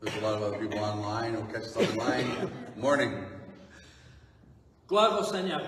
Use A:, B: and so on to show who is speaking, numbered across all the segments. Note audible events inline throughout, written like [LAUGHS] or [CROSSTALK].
A: There's a lot of other people online who catch us online. Morning.
B: Gloire au Seigneur.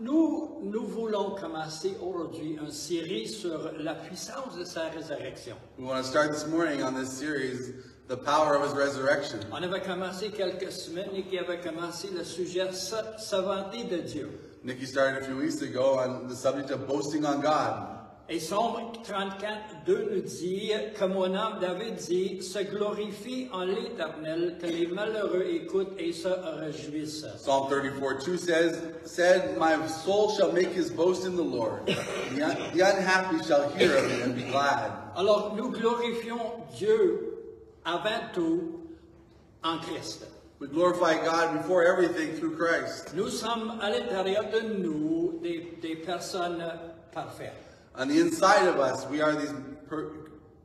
B: Nous, nous voulons commencer aujourd'hui une série sur la puissance de sa résurrection.
A: We want to start this morning on this series, The Power of His Resurrection.
B: On avait commencé quelques semaines qui avait commencé le sujet sa- de Dieu.
A: Nikki started a few weeks ago on the subject of boasting on God.
B: Et Somme 34, 2 nous dit que mon âme, David dit, se glorifie en l'éternel, que les malheureux écoutent et se réjouissent.
A: Psalm 34 2 says, said, My soul shall make his boast in the Lord. The, un- the unhappy shall hear of it and be glad.
B: Alors, nous glorifions Dieu avant tout en Christ.
A: We glorify God before everything through Christ.
B: Nous sommes à l'intérieur de nous des, des personnes parfaites.
A: On the inside of us, we are these per-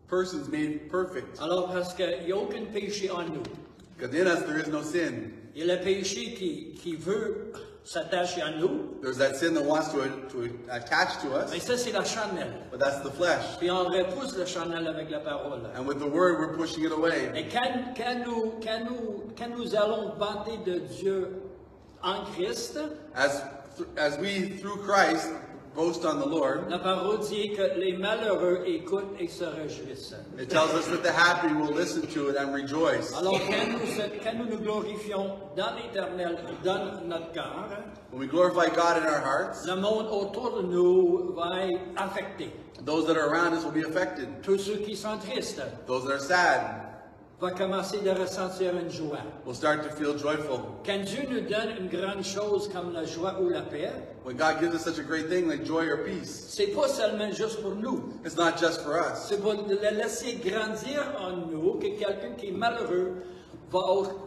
A: persons made perfect.
B: Alors, parce qu'il n'y aucun péché en nous.
A: Because in us there is no sin.
B: Il le péché qui, qui veut s'attacher à nous,
A: There's that sin that wants to, to attach to
B: mais
A: us,
B: ça, c'est la charnelle.
A: but that's the flesh.
B: Puis on repousse avec la parole.
A: And with the word, we're pushing it away.
B: Et quand, quand nous, quand, nous, quand nous allons vanter de Dieu en Christ,
A: As, as we, through Christ, boast on the Lord,
B: la parole dit que les malheureux écoutent et se réjouissent.
A: it tells us that the happy will listen to it and rejoice.
B: Alors quand nous, quand nous nous glorifions dans l'éternel, dans notre cœur,
A: When we glorify God in our hearts,
B: le monde autour de nous va être affecté.
A: those that are around us will be affected.
B: Tous ceux qui sont tristes
A: Those that are sad
B: vont commencer de ressentir une joie.
A: will start to feel joyful.
B: Quand Dieu nous donne une grande chose comme la joie ou la paix,
A: When God gives us such a great thing like joy or peace,
B: c'est pas seulement juste pour nous.
A: it's not just for us.
B: C'est pour le laisser grandir en nous que quelqu'un qui est malheureux va,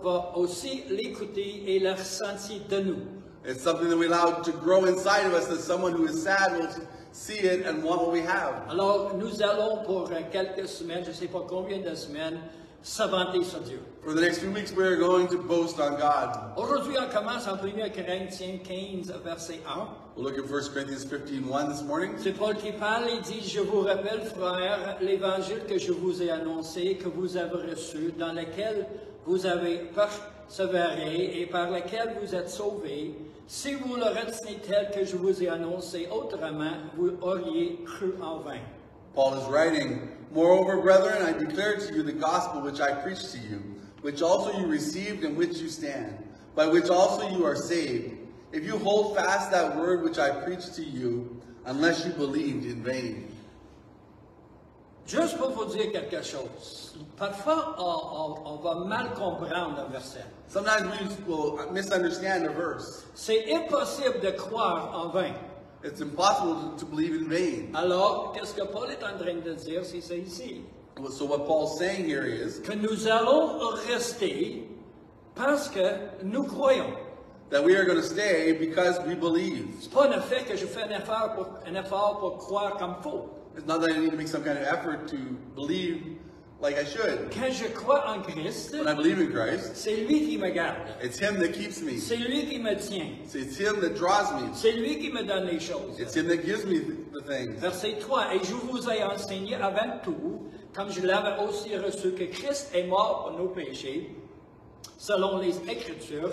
B: va aussi l'écouter et le ressentir de nous.
A: It's something that we allow to grow inside of us that someone who is sad will see it and want what we have.
B: Alors, nous allons pour quelques semaines, je ne sais pas combien de semaines, s'avanter sur Dieu.
A: For the next few weeks, we are going to boast on God.
B: Aujourd'hui, on commence en 1 Corinthiens 15, verset 1.
A: We'll look at 1 Corinthians 15 1 this morning.
B: C'est Paul qui parle et dit, je vous rappelle, frères, l'évangile que je vous ai annoncé, que vous avez reçu, dans lequel vous avez persévéré et par lequel vous êtes sauvés. Si vous le retenez tel que je vous ai annoncé autrement, vous auriez cru en vain.
A: Paul is writing, Moreover, brethren, I declare to you the gospel which I preached to you, which also you received and which you stand, by which also you are saved, if you hold fast that word which I preached to you, unless you believed in vain.
B: Juste pour vous dire quelque chose, parfois on, on- on va mal comprendre un verset.
A: Sometimes we will misunderstand a verse.
B: C'est impossible de croire en vain.
A: It's impossible to, believe in vain.
B: Alors, qu'est-ce que Paul est en train de dire, c'est ça ici.
A: So what Paul's saying here is
B: que nous allons rester parce que nous croyons.
A: that we are going to stay because we believe.
B: C'est pas un fait que je fais un effort pour, un effort pour croire comme faut.
A: It's not that I need to make some kind of effort to believe like I should.
B: Quand je crois en Christ,
A: When I believe in Christ,
B: c'est lui qui me garde.
A: it's Him that keeps me.
B: C'est lui qui me tient.
A: It's Him that draws me.
B: C'est lui qui me donne les choses.
A: It's Him that gives me the things.
B: Verset 3. Et je vous ai enseigné avant tout, comme je l'avais aussi reçu, que Christ est mort pour nos péchés, selon les Écritures,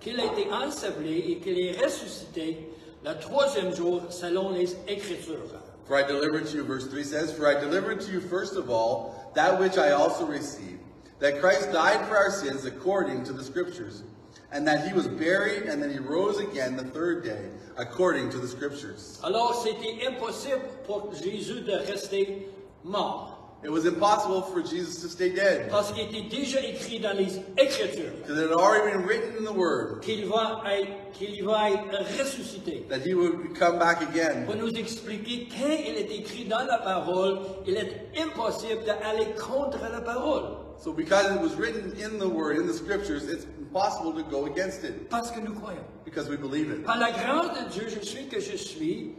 B: qu'il a été enseveli et qu'il est ressuscité le troisième jour, selon les Écritures.
A: For I delivered to you, verse 3 says, For I delivered to you first of all that which I also received, that Christ died for our sins according to the Scriptures, and that He was buried, and that He rose again the third day according to the Scriptures.
B: Alors, c'était impossible pour Jésus de rester mort,
A: It was impossible for Jesus to stay dead,
B: parce qu'il était déjà écrit dans les Écritures
A: because it had already been written in the Word
B: qu'il va être, qu'il va être ressuscité.
A: that He would come back again.
B: Pour nous expliquer quand il est écrit dans la parole, il est impossible d'aller contre la parole,
A: So because it was written in the Word, in the Scriptures, it's impossible to go against it,
B: parce que nous croyons.
A: because we believe it.
B: Par la grâce de Dieu, je suis que je suis,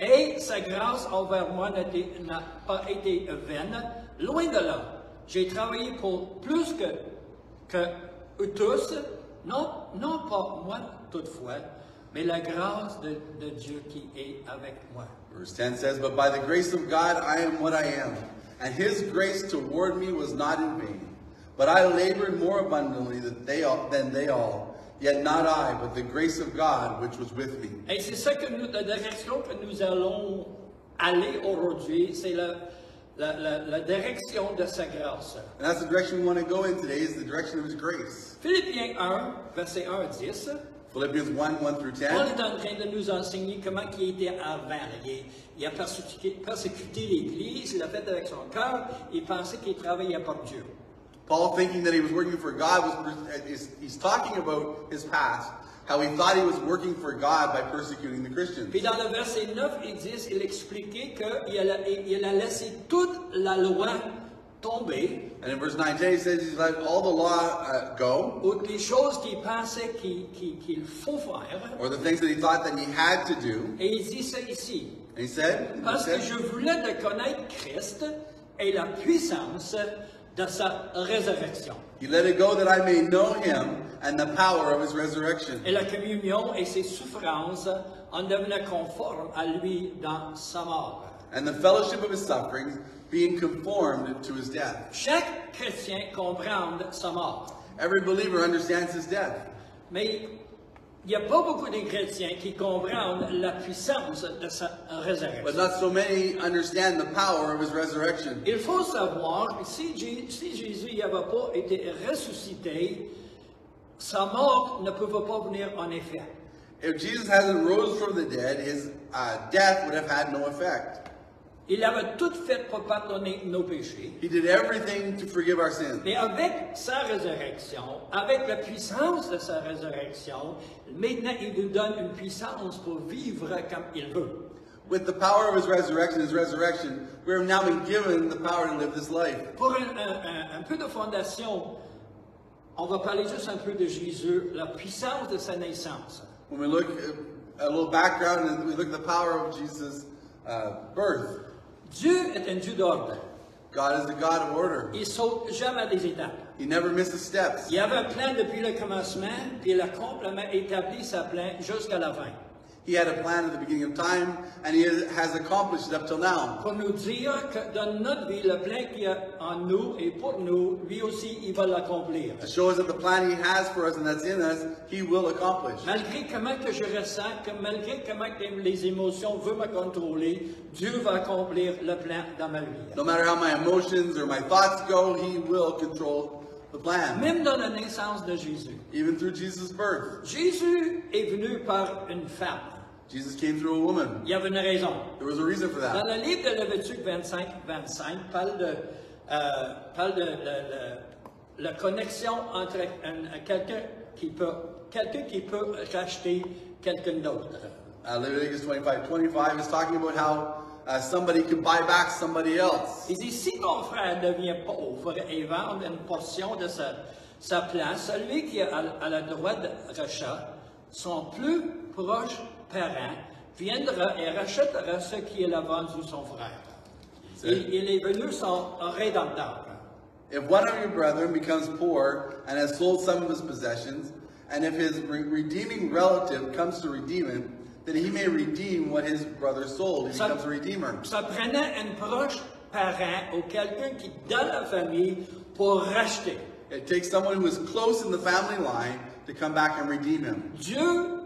B: et sa grâce envers moi n'a pas été vaine. Loin de là, j'ai travaillé pour plus que, que tous, non, non pas moi toutefois, mais la grâce de, de Dieu qui est avec moi.
A: Verse 10 says, But by the grace of God I am what I am, and his grace toward me was not in vain. But I labored more abundantly than they all, than they all. Yet not I, but the grace of God which was with me.
B: Et c'est ça que nous, la direction que nous allons aller aujourd'hui, c'est la, la, la, la direction de sa grâce.
A: And that's the direction we want to go in today, is the direction of His grace.
B: Philippiens 1, verset 1 à 10.
A: Philippians 1, 1 through
B: Paul
A: 10.
B: est en train de nous enseigner comment il était avant. Il, il a persécuté, persécuté l'Église, il l'a fait avec son cœur, il pensait qu'il travaillait pour Dieu.
A: Paul, thinking that he was working for God, was is, he's talking about his past, how he thought he was working for God by persecuting the Christians.
B: Puis dans le verset 9 et 10, il expliquait qu'il a, il a laissé toute la loi tomber,
A: And in verse 9, 10, he says he's let all the law uh, go,
B: ou les choses qu'il pensait qu'il qu'il faut faire.
A: or the things that he thought that he had to do.
B: Et il dit ça ici.
A: And he said, he
B: Parce que je voulais de connaître Christ et la puissance de sa résurrection.
A: He let it go that I may know him and the power of his resurrection,
B: Et la communion et ses souffrances en devenaient conformes à lui dans sa mort.
A: and the fellowship of his sufferings, being conformed to his death.
B: Chaque chrétien comprend sa mort.
A: Every believer understands his death.
B: Mais il n'y a pas beaucoup de chrétiens qui comprennent la puissance de sa
A: But
B: résurrection.
A: not so many understand the power of his resurrection.
B: Il faut savoir que si, si Jésus n'avait pas été ressuscité, sa mort ne pouvait pas venir en effet.
A: If Jesus hasn't rose from the dead, his uh, death would have had no effect.
B: Il avait tout fait pour pardonner nos péchés.
A: He did everything to forgive our sins.
B: Mais avec sa résurrection, avec la puissance de sa résurrection, maintenant il nous donne une puissance pour vivre comme il veut.
A: With the power of his resurrection, his resurrection, we have now been given the power to live this life.
B: Pour un, un- un- un peu de fondation, on va parler juste un peu de Jésus, la puissance de sa naissance.
A: When we look at a little background and we look at the power of Jesus' uh, birth,
B: Dieu est un Dieu d'ordre.
A: God is a God of order.
B: Il saute jamais des étapes.
A: He never misses steps.
B: Il avait un plan depuis le commencement, puis il a complètement établi sa plan jusqu'à la fin.
A: He had a plan at the beginning of time, and he has accomplished it up till now.
B: Pour nous dire que dans notre vie, le plan qu'il y a en nous et pour nous, lui aussi, il va l'accomplir.
A: To show us that the plan he has for us and that's in us, he will accomplish.
B: Malgré comment que je ressens, que malgré comment que les émotions veulent me contrôler, Dieu va accomplir le plan dans ma vie.
A: No matter how my emotions or my thoughts go, he will control the plan.
B: Même dans la naissance de Jésus.
A: Even through Jesus' birth.
B: Jésus est venu par une femme.
A: Jesus came through a woman.
B: Il y avait une raison.
A: There was a reason for
B: Dans
A: that.
B: le livre de Levitique 25, 25, parle de, euh, parle de la, la- la connexion entre un- quelqu'un qui peut, quelqu'un qui peut racheter quelqu'un d'autre.
A: Uh, Leviticus 25 25 is talking about how uh, somebody can buy back somebody else.
B: Dit, si ton frère devient pauvre et vend une portion de sa, sa place, celui qui a, a le droit de rachat, son plus proche parent, viendra et rachètera ce qui est a vendu son frère. Il, il est venu son rédempteur.
A: If one of your brethren becomes poor and has sold some of his possessions, and if his re- redeeming relative comes to redeem him, then he may redeem what his brother sold. He
B: Ça-
A: becomes a redeemer.
B: Ça prenait un proche parent ou quelqu'un qui dans la famille pour racheter.
A: It takes someone who is close in the family line to come back and redeem him.
B: Dieu,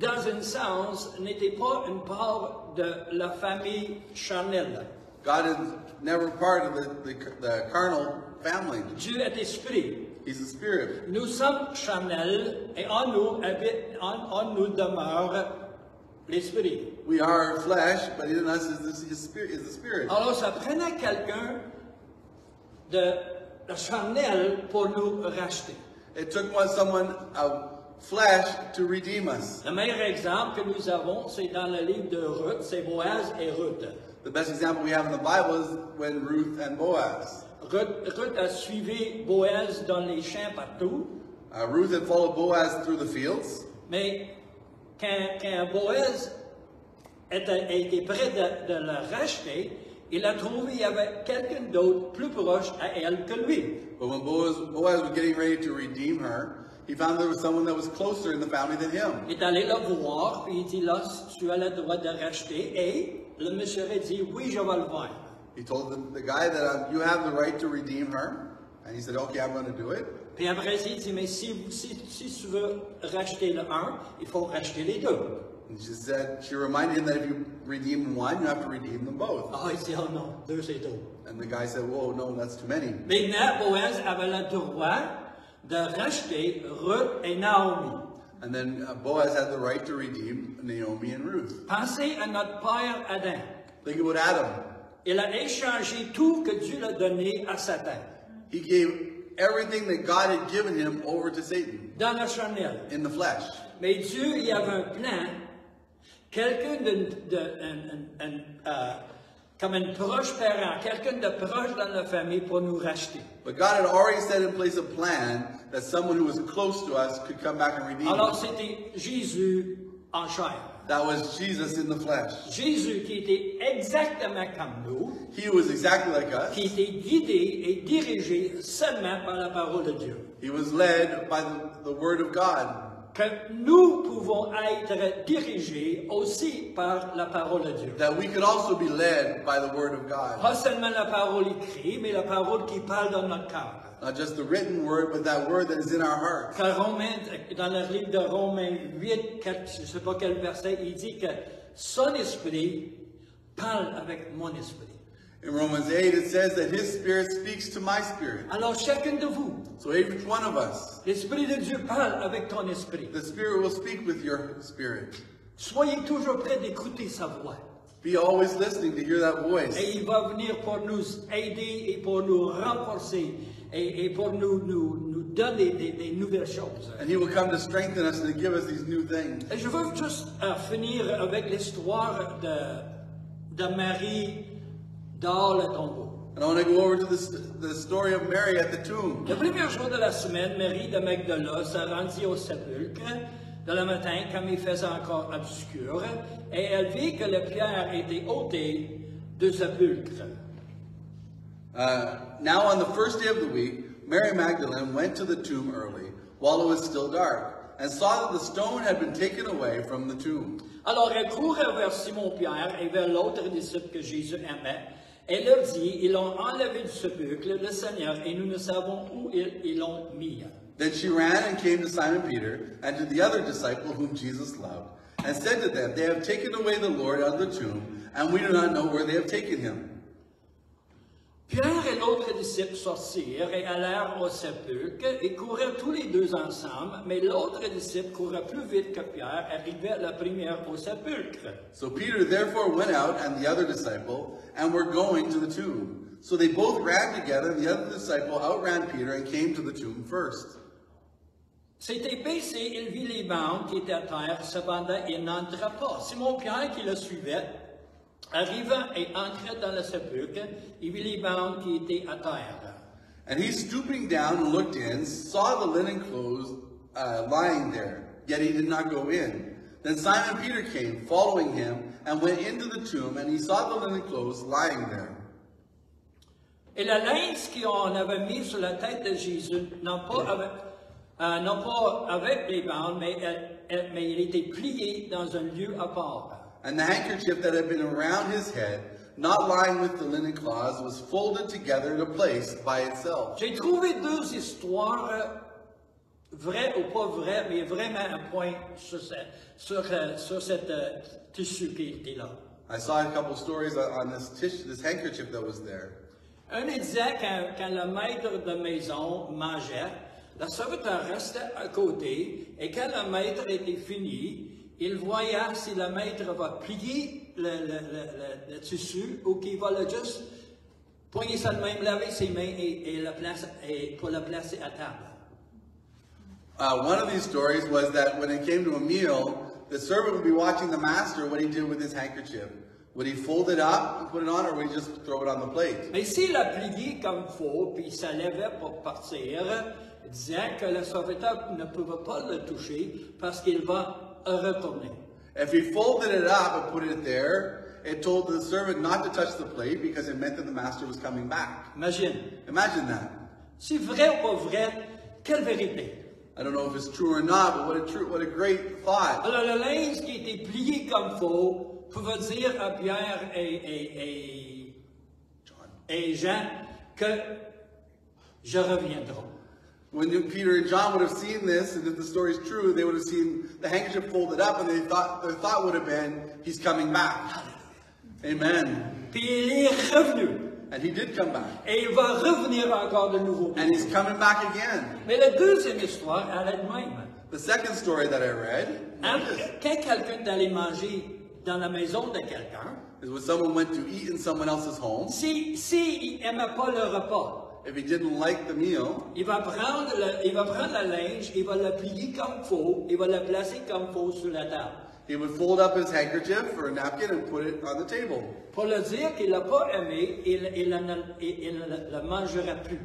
B: dans un sens, n'était pas une part de la famille charnelle.
A: God is never part of the, the, the carnal family.
B: Dieu est esprit.
A: He's a spirit.
B: Nous sommes charnels et en nous habite, en, en nous demeure l'esprit.
A: We are flesh, but in us is, his spirit, is the spirit.
B: Alors, ça prenait quelqu'un de, de charnel pour nous racheter.
A: It took one, someone of flesh to redeem us.
B: Le meilleur exemple que nous avons, c'est dans le livre de Ruth, c'est Boaz et Ruth.
A: The best example we have in the Bible is when Ruth and Boaz.
B: Ruth, Ruth a suivi Boaz dans les champs partout,
A: Uh, Ruth had followed Boaz through the fields,
B: mais quand, quand Boaz était, était prêt de, de le racheter, il a trouvé qu'il y avait quelqu'un d'autre plus proche à elle que lui.
A: but when Boaz, Boaz was getting ready to redeem her, he found there was someone that was closer in the family than him.
B: Il est allé le voir, puis il dit là, tu as le droit de racheter, et le monsieur a dit oui, je vais le faire.
A: He told the, the guy that um, you have the right to redeem her, And he said, okay, I'm going to do it.
B: Puis après, il dit, mais si, si, si tu veux racheter le un, il faut racheter les deux.
A: And she said, she reminded him that if you redeem one, you have to redeem them both.
B: Ah, il dit, oh non, deux c'est trop.
A: And the guy said, whoa, no, that's too many.
B: Maintenant, Boaz avait le droit de racheter Ruth et Naomi.
A: And then uh, Boaz had the right to redeem Naomi and Ruth.
B: Pensez à notre père Adam.
A: Think about Adam.
B: Il a échangé tout que Dieu l'a donné à Satan.
A: He gave everything that God had given him over to Satan
B: Dans la charnelle.
A: in the flesh.
B: Mais Dieu, il y avait un plan. Quelqu'un de, uh, de un- un- un, euh, comme un proche parent, quelqu'un de proche dans la famille pour nous racheter.
A: But God had already set in place a plan that someone who was close to us could come back and redeem
B: Alors
A: us.
B: c'était Jésus en chair.
A: That was Jesus in the flesh.
B: Jésus qui était exactement comme nous,
A: He was exactly like us.
B: qui était guidé et dirigé seulement par la parole de Dieu.
A: He was led by the, the word of God.
B: Que nous pouvons être dirigés aussi par la parole de Dieu.
A: That we could also be led by the word of God.
B: Pas seulement la parole écrite, mais la parole qui parle dans notre cœur.
A: Not just the written word, but that word that is in our heart.
B: Car Romains, dans le livre de Romains 8, quel- je ne sais pas quel verset, il dit que son esprit parle avec mon esprit.
A: In Romans 8, it says that his spirit speaks to my spirit.
B: Alors chacun de vous,
A: So each one of us,
B: l'esprit de Dieu parle avec ton esprit.
A: the spirit will speak with your spirit.
B: Soyez toujours prêts d'écouter sa voix.
A: Be always listening to hear that voice.
B: Et il va venir pour nous aider et pour nous renforcer et, et pour nous, nous, nous donner des, des nouvelles choses.
A: And he will come to strengthen us and to give us these new things.
B: Et je veux juste euh, finir avec l'histoire de, de Marie dans le tombeau.
A: And I want to go over to the, the story of Mary at the tomb.
B: Le premier jour de la semaine, Marie de Magdala se rendit au sépulcre de le matin, comme il faisait encore obscur, et elle vit que les pierres étaient ôtées du sépulcre.
A: Uh, now, on the first day of the week, Mary Magdalene went to the tomb early, while it was still dark, and saw that the stone had been taken away from the tomb.
B: Alors elle vers Simon-Pierre et vers l'autre disciple que Jésus aimait, et leur dit, ils l'ont enlevé du sépulcre, le Seigneur, et nous ne savons où ils l'ont mis.
A: Then she ran and came to Simon Peter and to the other disciple whom Jesus loved, and said to them, They have taken away the Lord out of the tomb, and we do not know where they have taken him.
B: Pierre et l'autre disciple sortirent et allèrent au sépulcre et coururent tous les deux ensemble, mais l'autre disciple courait plus vite que Pierre, arrivait la première au sépulcre.
A: So Peter therefore went out and the other disciple, and were going to the tomb. So they both ran together, and the other disciple outran Peter and came to the tomb first.
B: C'était baissé, il vit les bandes qui étaient à terre, cependant il n'entra pas. Simon-Pierre qui le suivait, arriva et entra dans le sépulcre, vit les bandes qui à terre.
A: And he, stooping down and looked in, saw the linen clothes uh, lying there, yet he did not go in. Then Simon Peter came, following him, and went into the tomb, and he saw the linen clothes lying there.
B: Et la linge qu'on avait mis sur la tête de Jésus, non pas avec, euh, non pas avec les bandes, mais, elle- elle- mais il était plié dans un lieu à part.
A: And the handkerchief that had been around his head, not lying with the linen cloths, was folded together in a place by itself.
B: J'ai trouvé deux histoires, euh, vraies ou pas vraies, mais vraiment un point sur, ce- sur, euh, sur cette euh, tissu qui était là.
A: I saw a couple stories on this tissue, this handkerchief that was there.
B: Un disait quand, quand le maître de maison mangeait, le serviteur restait à côté et quand le maître était fini, il voyait si le maître va plier le, le- le- le- tissu ou qu'il va le juste poigner ça de même, laver ses mains et, et le place- et pour le placer à table.
A: Uh, one of these stories was that when it came to a meal, the servant would be watching the master what he did with his handkerchief. Would he fold it up and put it on, or would he just throw it on the plate?
B: Mais s'il a plié comme faut, puis il se levait pour partir, il disait que le serviteur ne pouvait pas le toucher parce qu'il va.
A: If he folded it up and put it there, it told the servant not to touch the plate because it meant that the master was coming back.
B: Imagine.
A: Imagine that.
B: C'est vrai ou pas vrai? Quelle vérité?
A: I don't know if it's true or not, but what a true, what a great thought.
B: Alors, le linge qui était plié comme faut pouvait dire à Pierre et, et, et,
A: John.
B: et Jean que je reviendrai.
A: When Peter and John would have seen this, and if the story is true, they would have seen the handkerchief folded up, and they thought their thought would have been, "He's coming back." Amen. And he did come back,
B: Et il va revenir encore de nouveau.
A: and he's coming back again.
B: Mais la deuxième histoire, elle est de même.
A: The second story that I read
B: Quand quelqu'un est allé manger dans la maison de quelqu'un,
A: is when someone went to eat in someone else's home.
B: si, si il n'aimait pas le repas,
A: If he didn't like the meal,
B: il va prendre le, il va prendre la linge, il va plier comme faut, il va la placer comme faut sur la table.
A: he would fold up his handkerchief or a napkin and put it on the table,
B: Pour le dire qu'il l'a pas aimé, il, il, en- il- ne le mangera plus.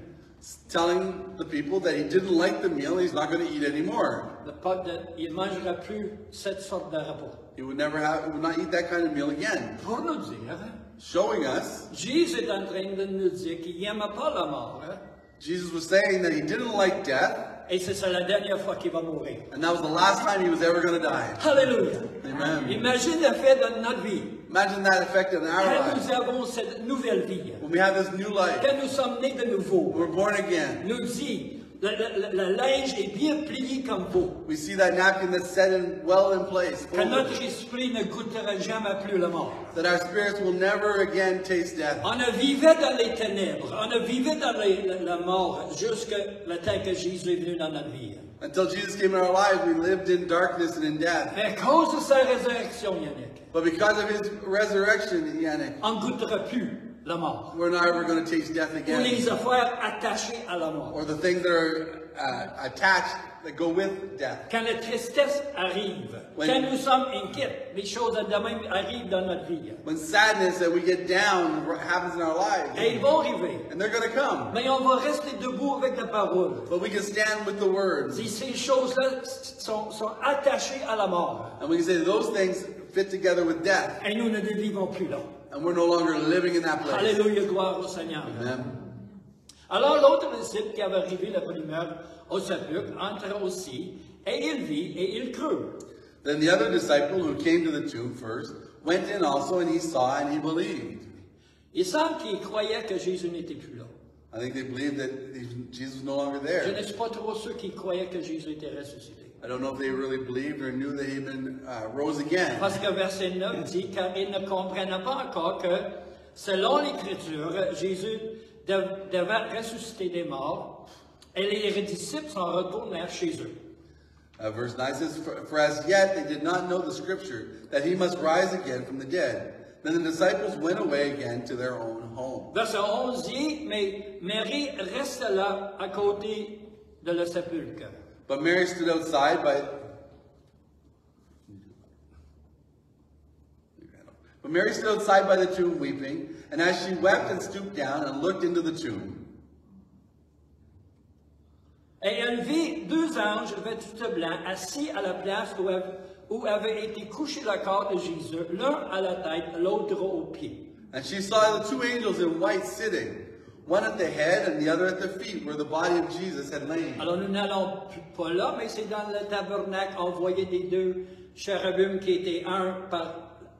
A: telling the people that he didn't like the meal, he's not going to eat anymore.
B: Le pas de- il ne mangera plus cette sorte de repas.
A: He would never have, he would not eat that kind of meal again,
B: Pour nous dire,
A: showing us
B: Jésus est en train de nous dire qu'il n'aime pas la mort. hein.
A: Jesus was saying that he didn't like death,
B: Et c'est ça la dernière fois qu'il va mourir.
A: and that was the last time he was ever going to die.
B: Hallelujah.
A: Amen.
B: Imagine le fait dans notre vie.
A: Imagine that effect in our
B: Quand
A: lives
B: nous avons cette nouvelle vie,
A: when we have this new life,
B: quand nous sommes nés de nouveau,
A: we're born again.
B: nous dit, le, le- le- le linge est bien plié comme faut.
A: We see that napkin that's set in well in place,
B: Que notre esprit ne goûtera jamais plus la mort.
A: that our spirits will never again taste death.
B: On a vivait dans les ténèbres, on a vivait dans les- la, la mort jusqu'à le temps que Jésus est venu dans notre vie.
A: Until Jesus came in our lives, we lived in darkness and in death.
B: Mais à cause de sa résurrection, Yannick,
A: But because of his resurrection, Yannick,
B: on ne goûtera plus la mort.
A: we're not ever going to taste death
B: Ou
A: again.
B: les affaires attachées à la mort.
A: Or the things that are uh, attached that go with death.
B: Quand la tristesse arrive,
A: When-
B: quand nous sommes inquiets, les choses de même arrivent dans notre vie.
A: When sadness that we get down happens in our lives,
B: Et ils vont arriver.
A: and they're going to come.
B: Mais on va rester debout avec la parole.
A: But we can stand with the words,
B: Si ces choses-là sont, sont attachées à la mort,
A: and we can say those things fit together with death,
B: et nous ne plus là.
A: and we're no longer living in that place.
B: Alléluia, gloire au Seigneur.
A: Amen.
B: Alors l'autre disciple qui avait arrivé la primeur au sépulcre entra aussi, et il vit et il crut.
A: Then the other disciple who came to the tomb first went in also, and he saw and he believed.
B: Il semble qu'il croyait que Jésus n'était plus là.
A: I think they believed that Jesus was no longer
B: Je
A: there.
B: ne suis pas trop sûr qu'ils croyaient que Jésus était ressuscité.
A: I don't know if they really believed or knew that he had been uh, rose again.
B: Parce que verset 9 dit, car ils ne comprenaient pas encore que, selon l'Écriture, Jésus dev- devait ressusciter des morts, et les disciples s'en retournèrent chez eux.
A: Uh, verse 9 says, for, for as yet they did not know the scripture, that he must rise again from the dead. Then the disciples went away again to their own home.
B: Verset 11 dit, mais Marie reste là à côté de le sépulcre.
A: But Mary stood outside by. But Mary stood outside by the tomb weeping, and as she wept and stooped down and looked into the tomb,
B: Et elle vit deux anges vêtus de blanc assis à la place où, où avait été couché le corps de Jésus, l'un à la tête, l'autre aux pieds.
A: and she saw the two angels in white sitting, one at the head and the other at the feet, where the body of Jesus had lain.
B: Alors nous n'allons plus- pas là, mais c'est dans le tabernacle, on voyait des deux chérubins qui étaient un par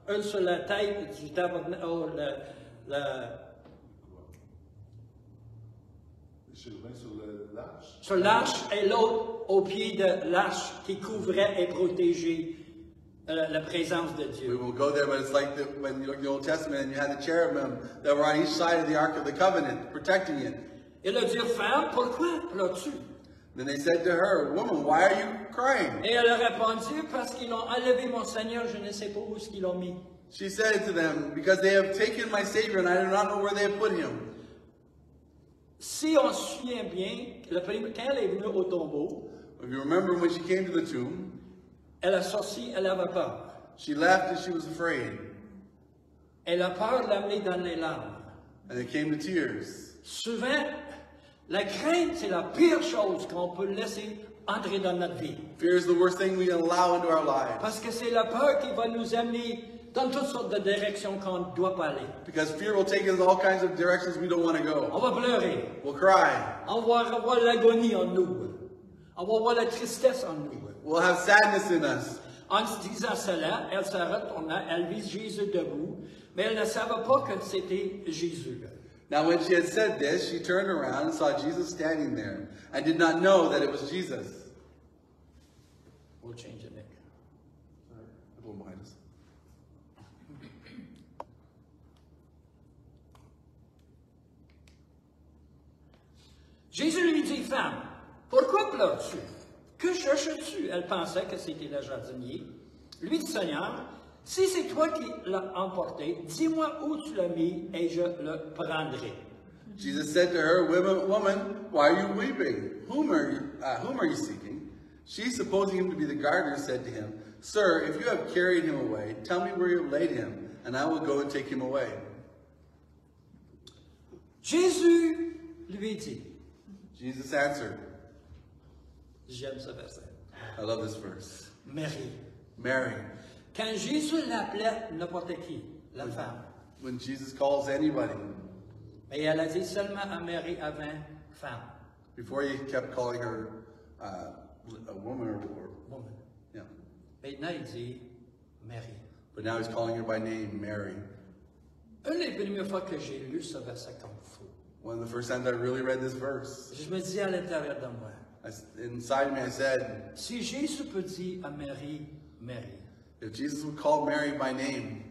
B: un sur la tête du tabernacle, oh, le- le-
C: sur le l'arche.
B: sur l'arche et l'autre au pied de l'arche qui couvrait et protégeait la présence de
A: We will go there, but it's like the, when you look in the Old Testament and you had the cherubim that were on each side of the Ark of the Covenant, protecting it.
B: Il a dit, femme, pourquoi pleures-tu?
A: Then they said to her, Woman, why are you crying?
B: Et elle parce qu'ils ont enlevé mon Seigneur, je ne sais pas où l'ont mis.
A: She said to them, Because they have taken my Savior, and I do not know where they have put him.
B: Si on se souvient bien, le quand elle est venue au tombeau,
A: If you remember when she came to the tomb,
B: elle a sorti, elle avait peur.
A: she laughed and she was afraid,
B: Elle a peur de l'amener dans les larmes.
A: and it came to tears.
B: Souvent, la crainte, c'est la pire chose qu'on peut laisser entrer dans notre vie.
A: Fear is the worst thing we allow into our lives
B: Parce que c'est la peur qui va nous amener dans toutes sortes de directions qu'on ne doit pas aller.
A: because fear will take us in all kinds of directions we don't want to go.
B: On va pleurer.
A: We'll cry.
B: On va avoir l'agonie en nous. On va avoir la tristesse en nous.
A: We'll have sadness in us.
B: En disant cela, elle se retourna, elle vit Jésus debout, mais elle ne savait pas que c'était Jésus.
A: Now, when she had said this, she turned around and saw Jesus standing there, and did not know that it was Jesus.
B: We'll change it, Nick.
A: A little behind us.
B: Jésus lui dit, femme, pourquoi pleures-tu? Que cherches-tu? Elle pensait que c'était le jardinier. Lui dit, Seigneur, si c'est toi qui l'as emporté, dis-moi où tu l'as mis et je le prendrai.
A: Jesus said to her, Woman, woman why are you weeping? Whom are you, uh, whom are you seeking? She, supposing him to be the gardener, said to him, Sir, if you have carried him away, tell me where you have laid him, and I will go and take him away.
B: Jésus lui dit,
A: Jesus answered,
B: j'aime ce verset,
A: I love this verse.
B: Marie.
A: Mary.
B: Quand Jésus l'appelait n'importe qui, la femme,
A: When Jesus calls anybody,
B: et elle a dit seulement à Marie avant femme,
A: before he kept calling her uh, a woman or, or
B: woman.
A: yeah,
B: Maintenant, il dit Marie.
A: but now he's calling her by name, Mary.
B: Une des premières fois que j'ai lu ce verset comme fou,
A: One of the first times I really read this verse,
B: je me dis à l'intérieur de moi,
A: I inside me I said,
B: si Jésus peut dire à Marie, Marie,
A: if Jesus would call Mary by name,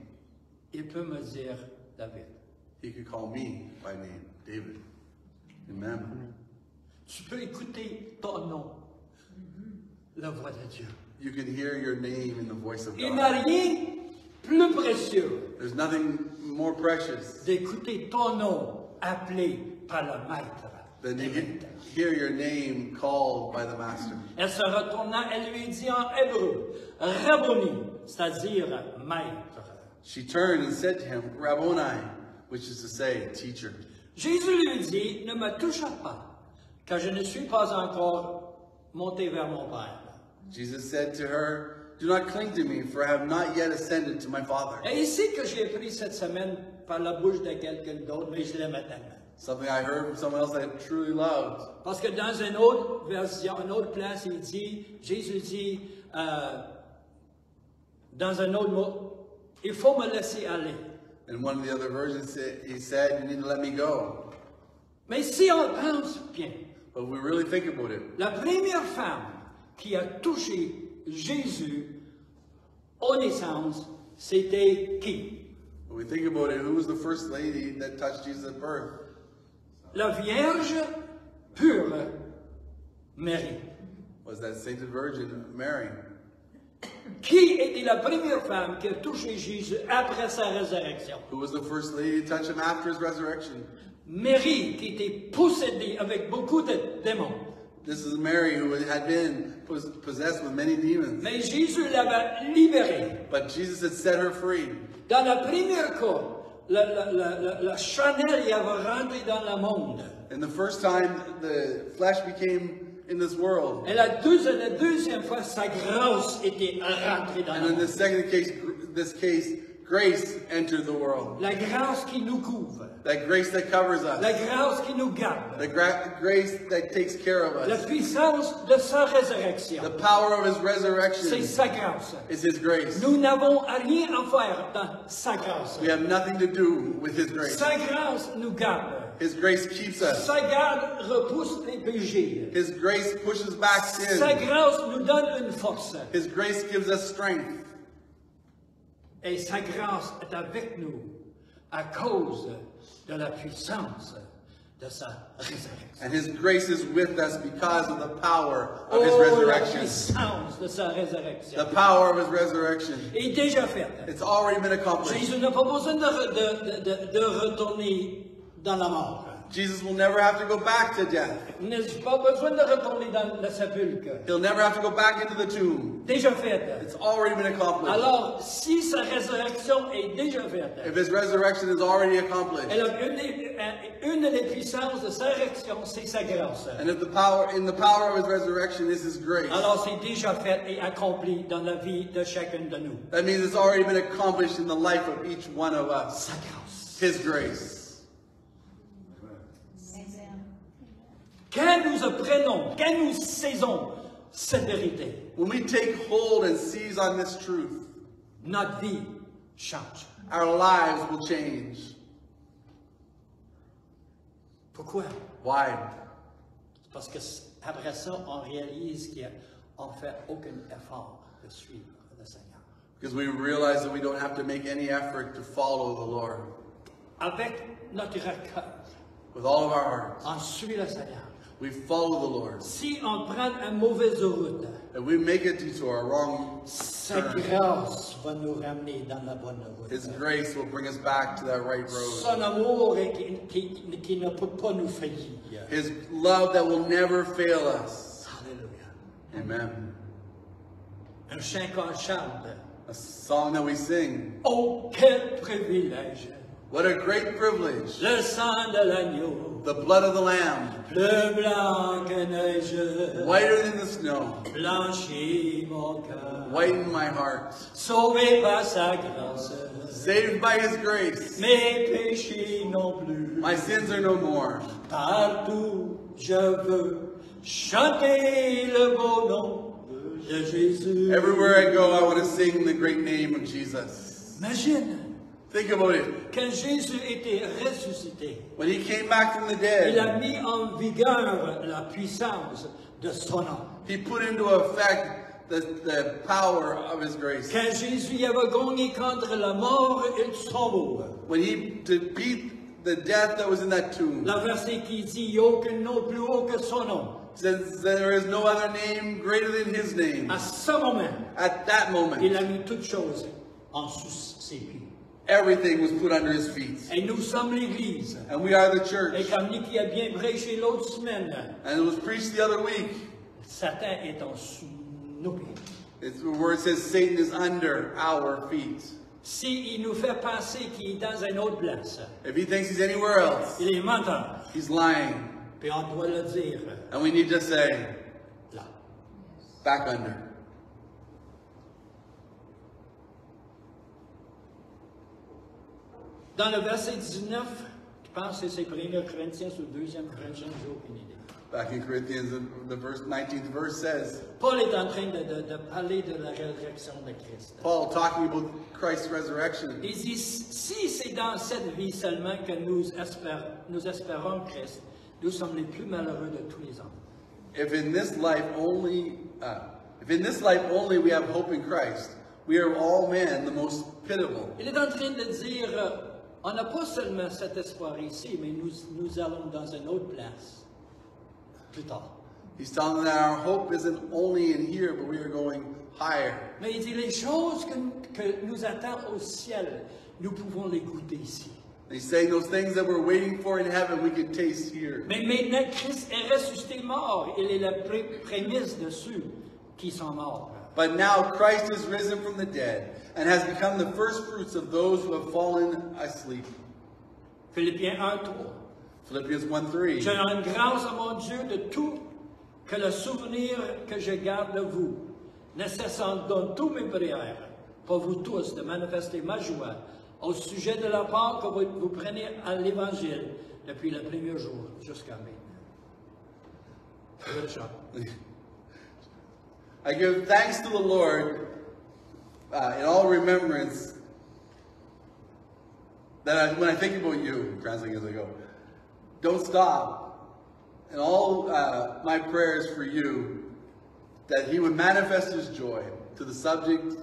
B: il peut me dire David.
A: he could call me by name, David. Amen.
B: Tu peux écouter ton nom, la voix de Dieu.
A: You can hear your name in the voice of
B: Il n'y a
A: God.
B: rien plus précieux
A: There's nothing more precious
B: d'écouter ton nom appelé par le maître. Des
A: you can hear your name called by the Master.
B: Elle se retourna, elle lui dit en hébreu, Rabboni, c'est-à-dire maître.
A: She turned and said to him, Rabboni, which is to say, teacher.
B: Jésus lui dit, ne me touche pas, car je ne suis pas encore monté vers mon Père.
A: Jesus said to her, Do not cling to me, for I have not yet ascended to my Father.
B: Et ici que j'ai pris cette semaine par la bouche de quelqu'un d'autre, mais je l'aimais tellement.
A: Something I heard from someone else that I truly loved.
B: Parce que dans une autre version, une autre place, il dit, Jésus dit, euh, dans un autre mot, il faut me laisser aller.
A: In one of the other versions, he said, You need to let me go.
B: Mais si on pense bien,
A: But we really think about it,
B: la première femme qui a touché Jésus au naissance, c'était qui?
A: when we think about it, who was the first lady that touched Jesus at birth?
B: La Vierge pure, Marie.
A: Was that sainted virgin, Mary?
B: Qui était la première femme qui a touché Jésus après sa résurrection?
A: Who was the first lady to touch him after his resurrection?
B: Marie, qui était possédée avec beaucoup de démons.
A: This is Mary who had been pos- possessed with many demons.
B: Mais Jésus l'avait libérée.
A: But Jesus had set her free.
B: Dans la première cour, la, la, la, la, la y avait rentré dans le monde.
A: And the first time the flesh became in this world.
B: Et la deuxième, la deuxième fois, sa grâce était rentrée dans
A: And
B: le
A: in
B: monde.
A: the second case, this case, grace entered the world.
B: La grâce qui nous couvre.
A: That grace that covers us.
B: La grâce qui nous garde.
A: The gra- grace that takes care of us.
B: La puissance de sa résurrection.
A: The power of his resurrection.
B: C'est sa grâce.
A: is his grace.
B: Nous n'avons rien à faire dans sa grâce.
A: We have nothing to do with his grace.
B: Sa grâce nous garde.
A: His grace keeps us.
B: Sa garde repousse les péchés.
A: His grace pushes back sin.
B: Sa grâce nous donne une force.
A: His grace gives us strength.
B: Et sa grâce est avec nous à cause de la puissance de sa résurrection.
A: And his grace is with us because of the power of his
B: Oh, la
A: resurrection.
B: puissance de sa
A: The power of his resurrection.
B: est déjà faite.
A: It's already been accomplished.
B: Jésus n'a pas besoin de- de- de- de retourner dans la mort.
A: Jesus will never have to go back to death.
B: Il n'a pas besoin de retourner dans le sépulcre.
A: He'll never have to go back into the tomb.
B: Déjà faite.
A: It's already been accomplished.
B: Alors, si sa résurrection est déjà faite,
A: If his resurrection is already accomplished,
B: alors une des, euh, une des puissances de sa résurrection, c'est sa grâce.
A: and if the power in the power of his resurrection is his grace,
B: Alors, c'est déjà fait et accompli dans la vie de chacun de nous.
A: that means it's already been accomplished in the life of each one of us.
B: Sa grâce.
A: His grace.
B: Quand nous apprenons, quand nous saisons cette vérité,
A: When we take hold and seize on this truth,
B: notre vie change.
A: our lives will change.
B: Pourquoi?
A: Why?
B: Parce que après ça, on réalise qu'on ne fait aucun effort de suivre le Seigneur.
A: Because we realize that we don't have to make any effort to follow the Lord.
B: Avec notre cœur,
A: With all of our hearts,
B: on suit le Seigneur.
A: We follow the Lord.
B: Si on prend une mauvaise route,
A: And we make a detour, a wrong
B: sa
A: turn.
B: grâce va nous ramener dans la bonne route.
A: His grace will bring us back to that right
B: Son
A: road.
B: amour qui, qui- qui ne peut pas nous faillir.
A: His love that will never fail us.
B: Hallelujah.
A: Amen.
B: Un chant qu'on chante.
A: A song that we sing.
B: Oh, quel privilège!
A: What a great privilege.
B: Le sang de l'agneau,
A: The blood of the Lamb,
B: plus blanc que neige,
A: whiter than the snow,
B: blanchit mon cœur.
A: whiten my heart.
B: Sauvé par sa grâce,
A: Saved by His grace.
B: mes péchés non plus.
A: My sins are no more.
B: Partout je veux chanter le beau nom de Jésus.
A: Everywhere I go, I want to sing the great name of Jesus.
B: Imagine,
A: Think about it.
B: quand Jésus était ressuscité,
A: When He came back from the
B: il a
A: dead,
B: mis en vigueur la puissance de son nom.
A: He put into effect the, the power of His grace.
B: Quand Jésus avait gagné contre la mort et le tombeau,
A: When He beat the death that was in that tomb,
B: la verset qui dit, il n'y a aucun nom plus haut que son nom.
A: says that there is no other name greater than His name.
B: À ce moment,
A: At that
B: il
A: moment,
B: a mis toutes choses en sous ses pieds.
A: Everything was put under His feet.
B: Et nous sommes l'Église.
A: And we are the
B: Et
A: church.
B: comme Nicky a bien prêché l'autre semaine,
A: And it was preached the other week.
B: Satan est en sous.
A: It's where it says Satan is under our feet.
B: S'il nous fait penser qu'il est dans une autre place,
A: If he thinks he's anywhere else,
B: il est menteur.
A: he's lying.
B: Puis on doit le dire
A: And we need to say,
B: là.
A: back under.
B: Dans le verset 19, je pense que c'est 1 Corinthiens ou 2 Corinthiens, j'ai aucune idée.
A: Back in Corinthians, the verse 19th verse says,
B: Paul est en train de, de- de parler de la résurrection de Christ.
A: Paul talking about Christ's resurrection.
B: Il dit, si c'est dans cette vie seulement que nous, espère- nous espérons Christ, nous sommes les plus malheureux de tous les hommes.
A: If in this life only, uh, if in this life only we have hope in Christ, we are all men the most pitiable.
B: Il est en train de dire, on n'a pas seulement cet espoir ici, mais nous, nous allons dans une autre place plus tard.
A: He's telling them that our hope isn't only in here, but we are going higher.
B: Mais il dit, les choses que, que nous attendent au ciel, nous pouvons les goûter ici.
A: And he's saying those things that we're waiting for in heaven, we can taste here.
B: Mais maintenant, Christ est ressuscité mort. Il est la pré- prémisse de ceux qui sont morts.
A: But now Christ is risen from the dead and has become the first fruits of those who have fallen asleep.
B: Philippiens 1, 3.
A: Philippians 1 3.
B: Je rends grâce à mon Dieu de tout que le souvenir que je garde de vous, ne cessant dans tous mes prières, pour vous tous, de manifester ma joie au sujet de la part que vous, vous prenez à l'Évangile depuis le premier jour jusqu'à maintenant. [LAUGHS] Je le chante.
A: I give thanks to the Lord uh, in all remembrance that I, when I think about you, translating as I go, don't stop. In all uh, my prayers for you, that He would manifest His joy to the subject,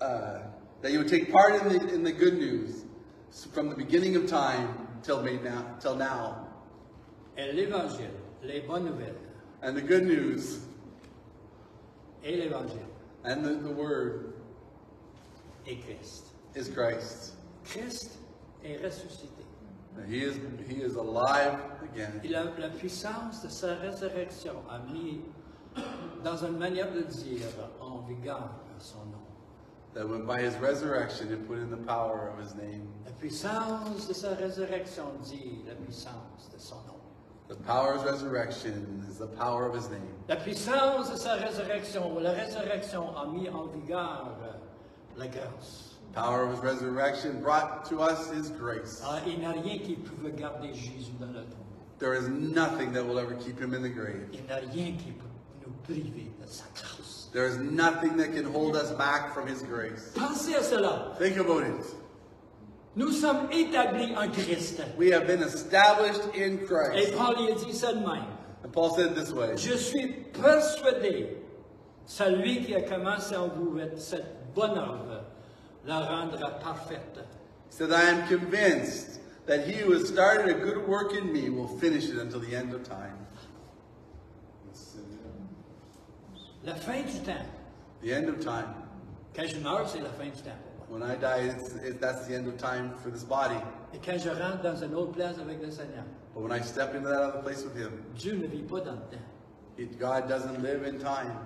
A: uh, that you would take part in the, in the good news from the beginning of time till, now, till now.
B: Et l'Évangile, les bonnes nouvelles,
A: And the good news
B: et l'Évangile,
A: and the, the Word
B: et Christ.
A: is Christ.
B: Christ est ressuscité.
A: He is, he is alive again.
B: Il a la puissance de sa résurrection a mis dans une manière de dire en vigueur son nom.
A: That when by his resurrection it put in the power of his name.
B: La puissance de sa résurrection dit la puissance de son nom.
A: The power of his resurrection is the power of his name.
B: La puissance de sa résurrection, la résurrection a mis en vigueur la grâce.
A: Power of his resurrection brought to us his grace.
B: Ah, il n'y a rien qui pouvait garder Jésus dans le tombeau.
A: There is nothing that will ever keep him in the grave.
B: Il n'y a rien qui peut nous priver de sa grâce.
A: There is nothing that can hold us back from his grace.
B: Pensez à cela.
A: Think about it.
B: Nous sommes établis en Christ.
A: We have been established in
B: Et
A: Christ.
B: Paul il a dit ça de même.
A: And Paul said it this way
B: Je suis persuadé, celui qui a commencé en vous cette bonne œuvre la rendra parfaite.
A: He said, I am convinced that he who has started a good work in me will finish it until the end of time.
B: La fin du temps.
A: The end of time.
B: Quand je meurs, c'est la fin du temps.
A: When I die, it's, it, that's the end of time for this body.
B: Et quand je rentre dans une autre place avec le Seigneur,
A: But when I step into that other place with him,
B: Dieu ne vit pas dans le temps.
A: it, God doesn't live in time.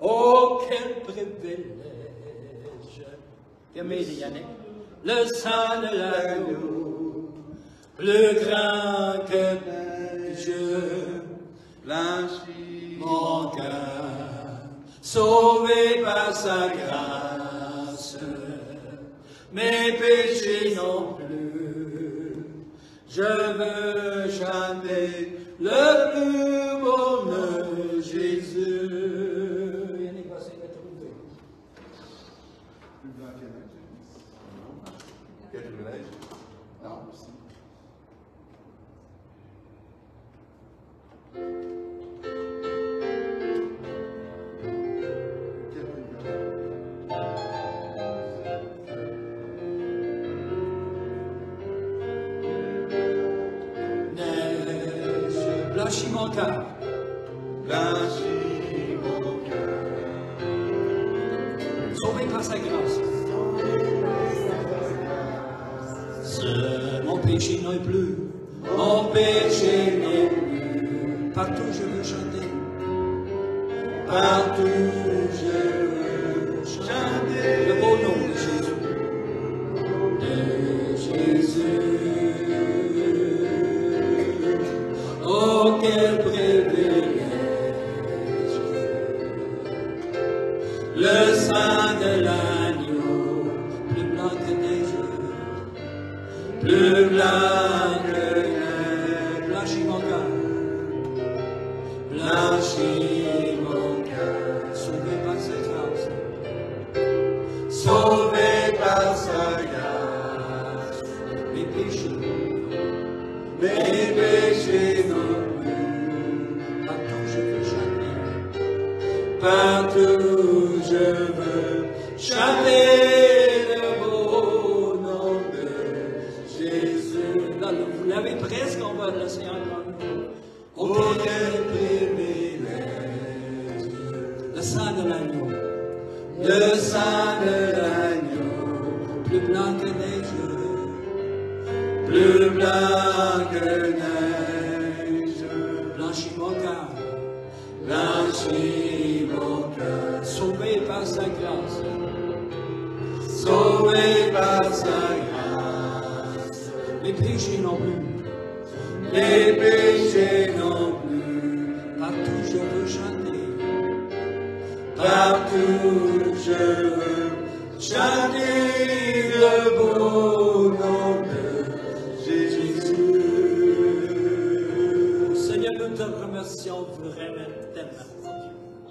B: Oh, quel privilège! Que m'aide Yannick. Le sang de l'agneau, plus grand que je,
A: Blanchi.
B: mon cœur, sauvé par sa grâce, mes péchés non plus. Je veux chanter le plus beau Mon cœur. sauvé par sa grâce. Mon péché n'est plus, mon péché n'est plus. Partout je veux chanter,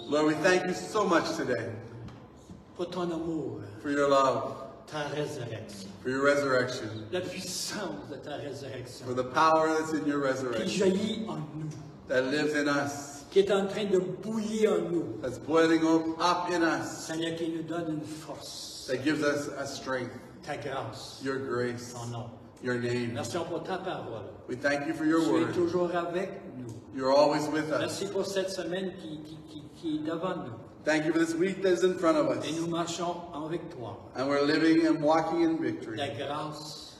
A: Lord, we thank you so much today
B: pour ton amour,
A: for your love,
B: ta
A: for your resurrection,
B: la puissance de ta résurrection
A: for the power that's in your resurrection,
B: jaillit en nous,
A: that lives in us,
B: qui est en train de bouillir en nous.
A: that's boiling up, up in us,
B: Seigneur, qui nous donne une force,
A: that gives us a strength,
B: ta grâce,
A: your grace,
B: ton nom.
A: your name.
B: Merci pour ta parole.
A: We thank you for your
B: Tu es
A: word.
B: toujours avec.
A: You're always with us.
B: Merci pour cette semaine qui, qui, qui, qui est devant nous.
A: Thank you for this week that is in front of
B: Et nous
A: us.
B: marchons en victoire.
A: And we're living and walking in victory
B: De grâce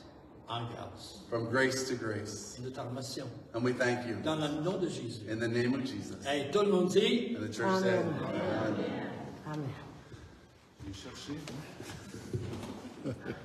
B: en grâce.
A: from grace to grace.
B: Et nous te remercions.
A: And we thank you
B: Dans le nom de Jésus.
A: in the name of Jesus.
B: Et tout le monde dit,
A: And the church said,
D: Amen.
C: Vous cherchez? [LAUGHS]